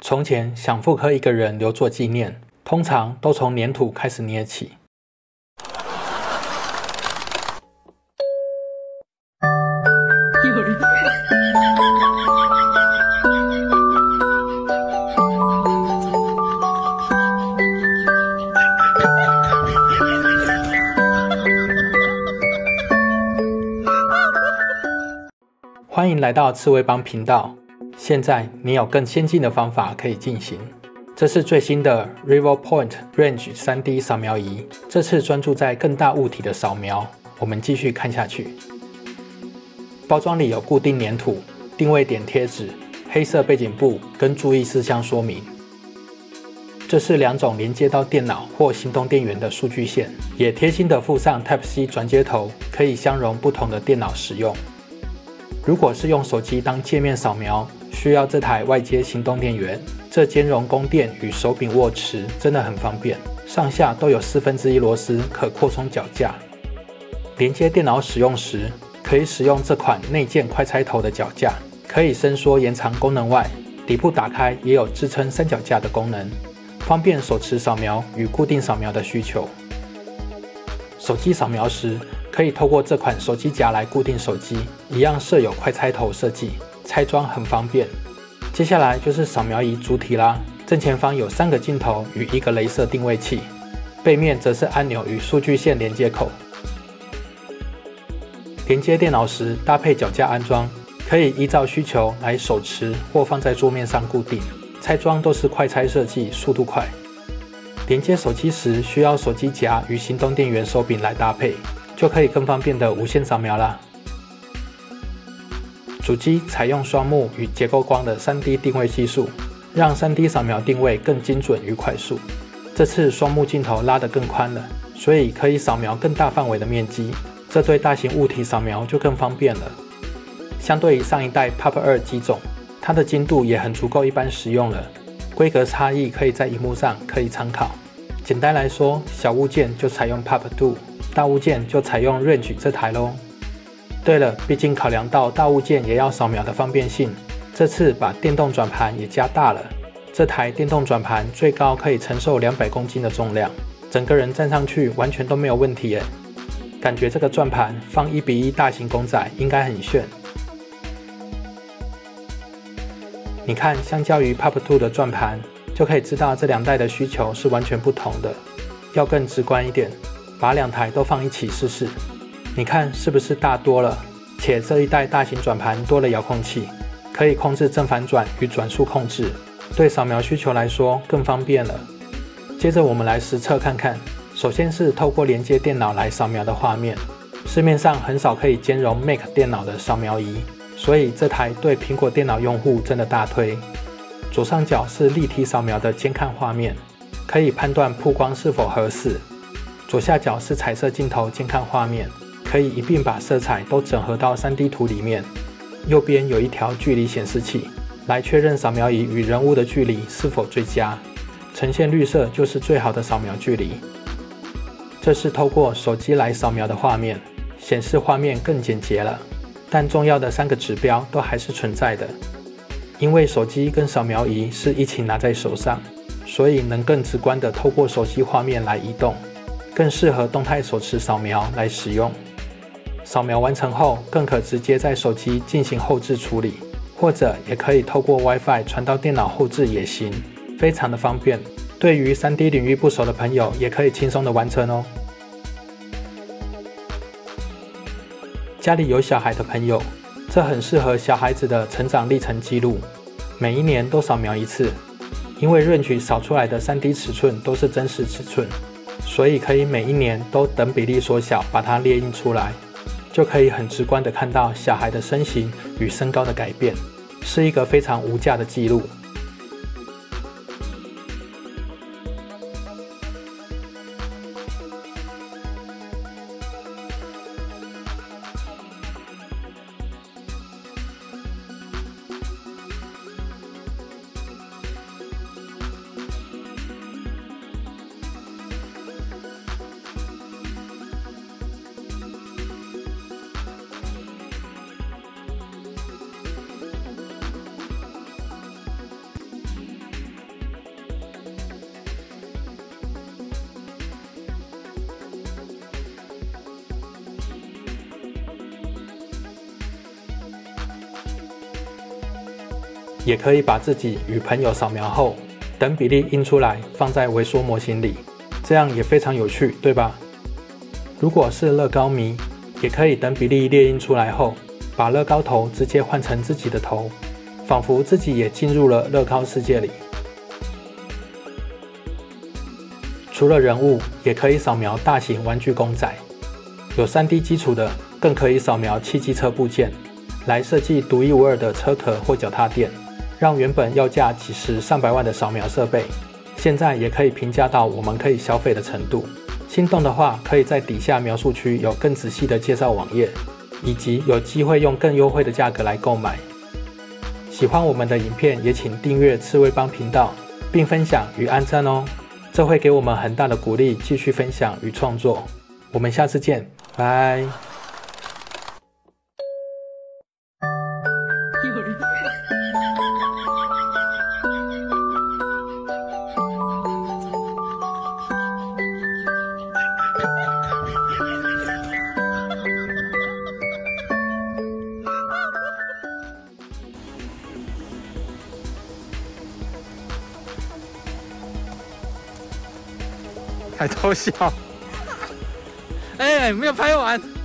从前想复刻一个人留作纪念，通常都从粘土开始捏起。有人。欢迎来到刺猬帮频道。现在你有更先进的方法可以进行。这是最新的 River Point Range 3D 扫描仪，这次专注在更大物体的扫描。我们继续看下去。包装里有固定粘土、定位点贴纸、黑色背景布跟注意事项说明。这是两种连接到电脑或行动电源的数据线，也贴心的附上 Type C 转接头，可以相容不同的电脑使用。如果是用手机当界面扫描，需要这台外接行动电源，这兼容供电与手柄握持，真的很方便。上下都有四分之一螺丝可扩充脚架。连接电脑使用时，可以使用这款内建快拆头的脚架，可以伸缩延长功能外，底部打开也有支撑三脚架的功能，方便手持扫描与固定扫描的需求。手机扫描时，可以透过这款手机夹来固定手机，一样设有快拆头设计，拆装很方便。接下来就是扫描仪主体啦，正前方有三个镜头与一个镭射定位器，背面则是按钮与数据线连接口。连接电脑时搭配脚架安装，可以依照需求来手持或放在桌面上固定。拆装都是快拆设计，速度快。连接手机时需要手机夹与行动电源手柄来搭配。就可以更方便的无线扫描啦。主机采用双目与结构光的 3D 定位技术，让 3D 扫描定位更精准与快速。这次双目镜头拉得更宽了，所以可以扫描更大范围的面积，这对大型物体扫描就更方便了。相对于上一代 PUP 2机种，它的精度也很足够一般使用了。规格差异可以在荧幕上可以参考。简单来说，小物件就采用 PUP 2。大物件就采用 Range 这台喽。对了，毕竟考量到大物件也要扫描的方便性，这次把电动转盘也加大了。这台电动转盘最高可以承受两百公斤的重量，整个人站上去完全都没有问题耶。感觉这个转盘放一比一大型公仔应该很炫。你看，相较于 Pop Two 的转盘，就可以知道这两代的需求是完全不同的。要更直观一点。把两台都放一起试试，你看是不是大多了？且这一代大型转盘多了遥控器，可以控制正反转与转速控制，对扫描需求来说更方便了。接着我们来实测看看，首先是透过连接电脑来扫描的画面，市面上很少可以兼容 Mac 电脑的扫描仪，所以这台对苹果电脑用户真的大推。左上角是立体扫描的监看画面，可以判断曝光是否合适。左下角是彩色镜头监看画面，可以一并把色彩都整合到 3D 图里面。右边有一条距离显示器，来确认扫描仪与人物的距离是否最佳。呈现绿色就是最好的扫描距离。这是透过手机来扫描的画面，显示画面更简洁了，但重要的三个指标都还是存在的。因为手机跟扫描仪是一起拿在手上，所以能更直观的透过手机画面来移动。更适合动态手持扫描来使用。扫描完成后，更可直接在手机进行后置处理，或者也可以透过 WiFi 传到电脑后置也行，非常的方便。对于 3D 领域不熟的朋友，也可以轻松的完成哦。家里有小孩的朋友，这很适合小孩子的成长历程记录，每一年都扫描一次，因为润取扫出来的 3D 尺寸都是真实尺寸。所以可以每一年都等比例缩小，把它列印出来，就可以很直观的看到小孩的身形与身高的改变，是一个非常无价的记录。也可以把自己与朋友扫描后，等比例印出来放在微缩模型里，这样也非常有趣，对吧？如果是乐高迷，也可以等比例列印出来后，把乐高头直接换成自己的头，仿佛自己也进入了乐高世界里。除了人物，也可以扫描大型玩具公仔。有 3D 基础的，更可以扫描汽机车部件，来设计独一无二的车壳或脚踏垫，让原本要价几十上百万的扫描设备，现在也可以平价到我们可以消费的程度。心动的话，可以在底下描述区有更仔细的介绍网页，以及有机会用更优惠的价格来购买。喜欢我们的影片，也请订阅刺猬帮频道，并分享与按赞哦。这会给我们很大的鼓励，继续分享与创作。我们下次见，拜。还偷笑。哎、没有拍完。